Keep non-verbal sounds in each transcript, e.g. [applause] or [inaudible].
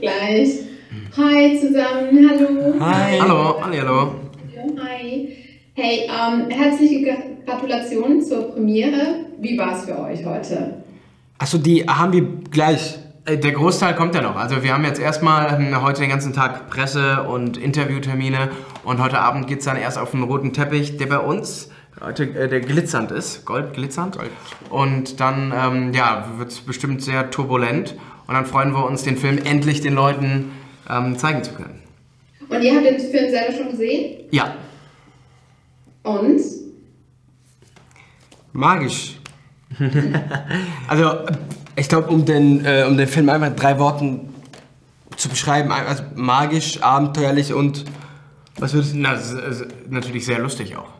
Gleich. Hi zusammen, hallo. Hi. Hallo, hallo, hallo. Hi. Hey, ähm, herzliche Gratulation zur Premiere. Wie war es für euch heute? Achso, die haben wir gleich. Äh, der Großteil kommt ja noch. Also wir haben jetzt erstmal ähm, heute den ganzen Tag Presse- und Interviewtermine und heute Abend geht es dann erst auf den roten Teppich, der bei uns heute, äh, der glitzernd ist, Gold glitzernd. Gold. Und dann ähm, ja, wird es bestimmt sehr turbulent und dann freuen wir uns, den Film endlich den Leuten ähm, zeigen zu können. Und ihr habt den Film selber schon gesehen? Ja. Und? Magisch. [laughs] also, ich glaube, um, den, äh, um den Film einfach in drei Worten zu beschreiben, also magisch, abenteuerlich und was würdest du? Na, natürlich sehr lustig auch.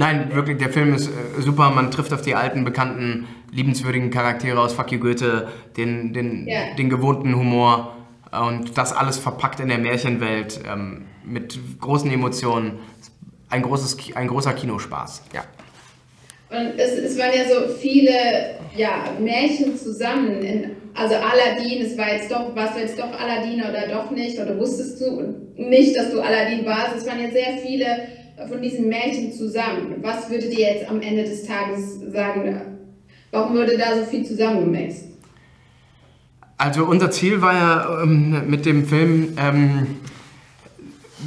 Nein, wirklich, der Film ist äh, super. Man trifft auf die alten, bekannten, liebenswürdigen Charaktere aus Fuck You Goethe, den, den, yeah. den gewohnten Humor und das alles verpackt in der Märchenwelt ähm, mit großen Emotionen. Ein, großes, ein großer Kinospaß, ja. Und es, es waren ja so viele ja, Märchen zusammen. In, also Aladdin, es war jetzt doch, warst du jetzt doch Aladdin oder doch nicht? Oder wusstest du nicht, dass du Aladdin warst? Es waren ja sehr viele von diesen Märchen zusammen. Was würdet ihr jetzt am Ende des Tages sagen? Warum wurde da so viel zusammengemixt? Also unser Ziel war ja ähm, mit dem Film, ähm,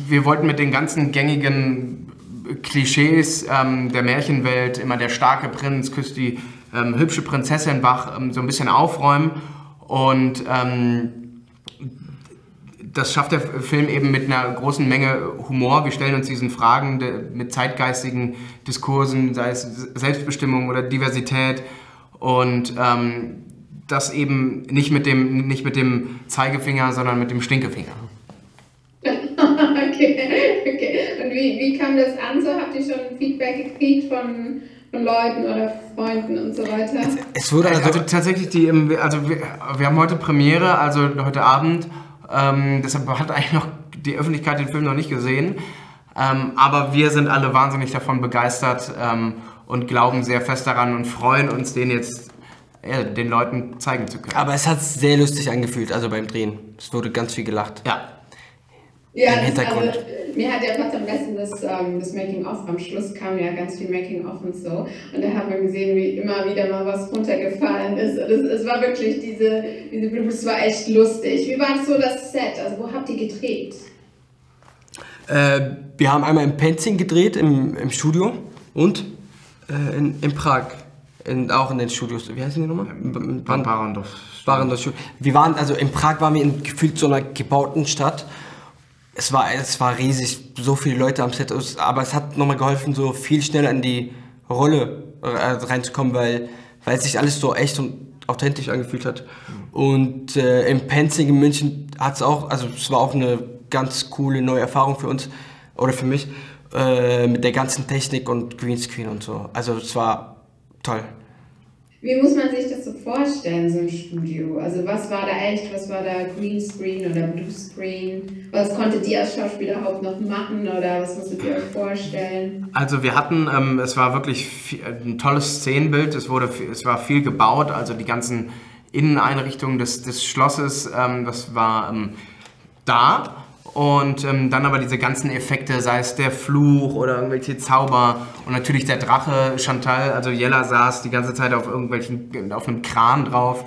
wir wollten mit den ganzen gängigen Klischees ähm, der Märchenwelt, immer der starke Prinz küsst die ähm, hübsche Prinzessin wach, ähm, so ein bisschen aufräumen. Und ähm, das schafft der Film eben mit einer großen Menge Humor. Wir stellen uns diesen Fragen de, mit zeitgeistigen Diskursen, sei es Selbstbestimmung oder Diversität. Und ähm, das eben nicht mit, dem, nicht mit dem Zeigefinger, sondern mit dem Stinkefinger. [laughs] okay, okay. Und wie, wie kam das an? So habt ihr schon Feedback gekriegt von, von Leuten oder Freunden und so weiter? Es wurde also, also tatsächlich die, also wir, wir, haben heute Premiere, also heute Abend. Ähm, deshalb hat [laughs] eigentlich noch die Öffentlichkeit den Film noch nicht gesehen. Ähm, aber wir sind alle wahnsinnig davon begeistert ähm, und glauben sehr fest daran und freuen uns, den jetzt ja, den Leuten zeigen zu können. Aber es hat sehr lustig angefühlt, also beim Drehen. Es wurde ganz viel gelacht. Ja. Ja, Im Hintergrund. Also, mir hat ja fast am besten das, ähm, das Making-of. Am Schluss kam ja ganz viel Making-of und so. Und da haben wir gesehen, wie immer wieder mal was runtergefallen ist. Und es, es war wirklich diese, diese es war echt lustig. Wie war so das Set? Also wo habt ihr gedreht? Äh, wir haben einmal in Penzing gedreht, im, im Studio und äh, in, in Prag. In, auch in den Studios. Wie heißen die nochmal? Barandov. Barandov. Wir waren, also in Prag waren wir in gefühlt so einer gebauten Stadt es war, es war riesig, so viele Leute am Set, aber es hat nochmal geholfen, so viel schneller in die Rolle äh, reinzukommen, weil, weil sich alles so echt und authentisch angefühlt hat. Und äh, im Penzing in München hat es auch, also es war auch eine ganz coole neue Erfahrung für uns oder für mich äh, mit der ganzen Technik und Greenscreen und so. Also es war toll. Wie muss man sich vorstellen, so ein Studio? Also was war da echt, was war da Greenscreen oder Bluescreen? Was konntet ihr als Schauspieler überhaupt noch machen oder was musstet ihr euch vorstellen? Also wir hatten, ähm, es war wirklich viel, ein tolles Szenenbild, es, wurde, es war viel gebaut, also die ganzen Inneneinrichtungen des, des Schlosses, ähm, das war ähm, da. Und ähm, dann aber diese ganzen Effekte, sei es der Fluch oder irgendwelche Zauber und natürlich der Drache Chantal, also Jella saß die ganze Zeit auf irgendwelchen, auf einem Kran drauf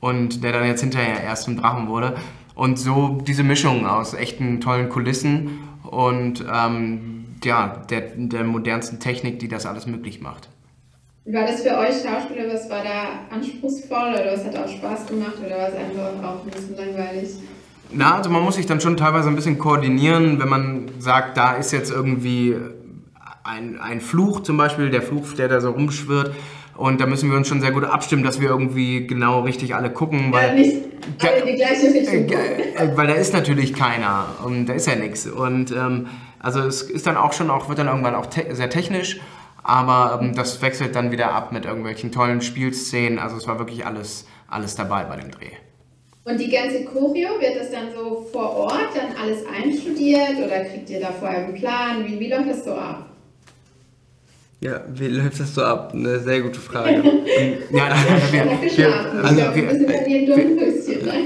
und der dann jetzt hinterher erst zum Drachen wurde. Und so diese Mischung aus echten tollen Kulissen und ähm, ja, der, der modernsten Technik, die das alles möglich macht. War das für euch Schauspieler, was war da anspruchsvoll oder was hat auch Spaß gemacht oder war es einfach auch ein bisschen langweilig? Na, also man muss sich dann schon teilweise ein bisschen koordinieren, wenn man sagt, da ist jetzt irgendwie ein, ein Fluch zum Beispiel, der Fluch, der da so rumschwirrt. Und da müssen wir uns schon sehr gut abstimmen, dass wir irgendwie genau richtig alle gucken. Weil, ja, nicht alle die gleiche Richtung äh, Weil da ist natürlich keiner und da ist ja nichts. Und ähm, also es ist dann auch schon, auch, wird dann irgendwann auch te sehr technisch, aber ähm, das wechselt dann wieder ab mit irgendwelchen tollen Spielszenen. Also es war wirklich alles, alles dabei bei dem Dreh. Und die ganze Choreo, wird das dann so vor Ort dann alles einstudiert oder kriegt ihr da vorher einen Plan? Wie, wie läuft das so ab? Ja, wie läuft das so ab? Eine sehr gute Frage. [laughs] ja, wir, wir, also wir,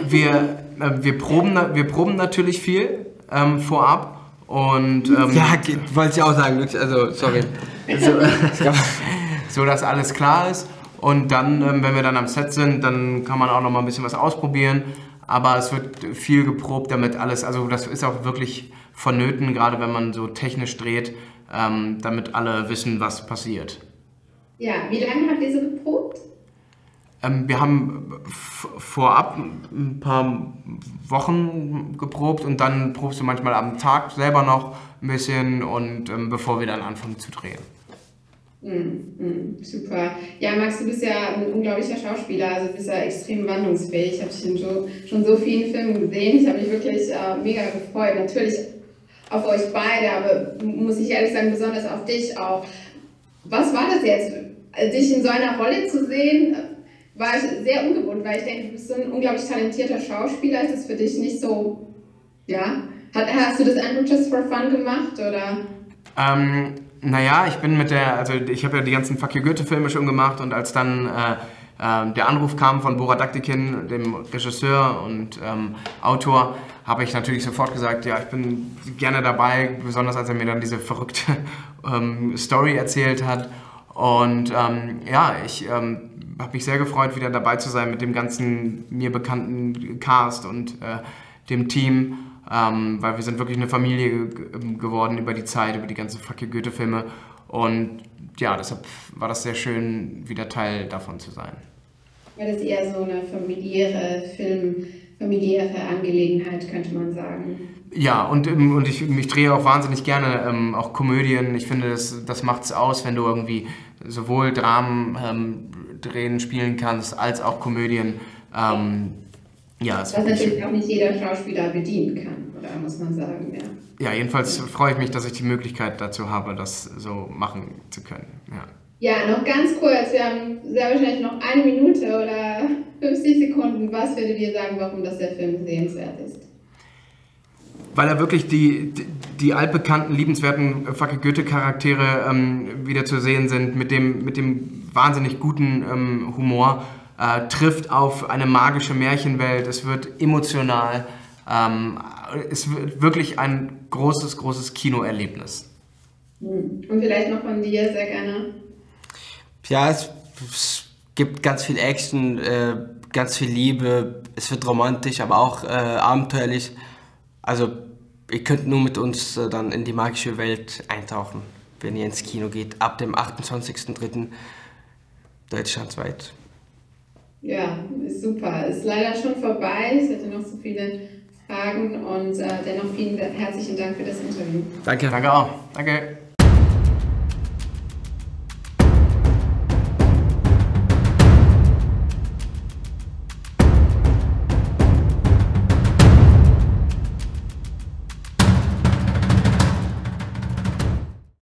wir, äh, wir, proben, wir proben natürlich viel ähm, vorab. Und, ähm, ja, wollte ich auch sagen, also sorry. so, [laughs] so, dass alles klar ist. Und dann, ähm, wenn wir dann am Set sind, dann kann man auch noch mal ein bisschen was ausprobieren. Aber es wird viel geprobt, damit alles, also das ist auch wirklich vonnöten, gerade wenn man so technisch dreht, ähm, damit alle wissen, was passiert. Ja, wie lange habt ihr so geprobt? Ähm, wir haben vorab ein paar Wochen geprobt und dann probst du manchmal am Tag selber noch ein bisschen und bevor wir dann anfangen zu drehen. Mm, mm, super. Ja, Max, du bist ja ein unglaublicher Schauspieler, also du bist ja extrem wandlungsfähig. Ich habe dich in so, schon so vielen Filmen gesehen. Ich habe mich wirklich äh, mega gefreut. Natürlich auf euch beide, aber muss ich ehrlich sagen, besonders auf dich auch. Was war das jetzt, dich in so einer Rolle zu sehen? War ich sehr ungewohnt, weil ich denke, du bist so ein unglaublich talentierter Schauspieler. Ist das für dich nicht so, ja? hast du das einfach just for fun gemacht oder? Ähm, naja, ich bin mit der, also ich habe ja die ganzen Fuck Goethe-Filme schon gemacht und als dann äh, äh, der Anruf kam von Bora Daktikin, dem Regisseur und ähm, Autor, habe ich natürlich sofort gesagt, ja, ich bin gerne dabei, besonders als er mir dann diese verrückte [laughs] ähm, Story erzählt hat. Und ähm, ja, ich ähm, habe mich sehr gefreut, wieder dabei zu sein mit dem ganzen mir bekannten Cast und äh, dem Team ähm, weil wir sind wirklich eine Familie geworden über die Zeit, über die ganzen Fuck Goethe-Filme. Und ja, deshalb war das sehr schön, wieder Teil davon zu sein. Ja, das ist eher so eine familiäre Film, familiäre Angelegenheit, könnte man sagen. Ja, und, ähm, und ich, ich drehe auch wahnsinnig gerne ähm, auch Komödien. Ich finde, das, das macht es aus, wenn du irgendwie sowohl Dramen ähm, drehen, spielen kannst, als auch Komödien. Ähm, ja, Was natürlich auch nicht jeder Schauspieler bedienen kann, oder muss man sagen, ja. Ja, jedenfalls freue ich mich, dass ich die Möglichkeit dazu habe, das so machen zu können. Ja. Ja, noch ganz kurz, wir haben sehr wahrscheinlich noch eine Minute oder 50 Sekunden. Was würdet ihr sagen, warum das der Film sehenswert ist? Weil er wirklich die, die, die altbekannten, liebenswerten Facke Goethe-Charaktere ähm, wieder zu sehen sind, mit dem, mit dem wahnsinnig guten ähm, Humor äh, trifft auf eine magische Märchenwelt, es wird emotional, ähm, es wird wirklich ein großes, großes Kinoerlebnis. Hm. Und vielleicht noch von dir sehr gerne. Ja, es, es gibt ganz viel Action, äh, ganz viel Liebe, es wird romantisch, aber auch äh, abenteuerlich. Also ihr könnt nur mit uns äh, dann in die magische Welt eintauchen, wenn ihr ins Kino geht, ab dem 28.03. deutschlandweit. Ja, ist super. Ist leider schon vorbei. Ich hatte noch so viele Fragen und äh, dennoch vielen herzlichen Dank für das Interview. Danke. Danke auch. Danke.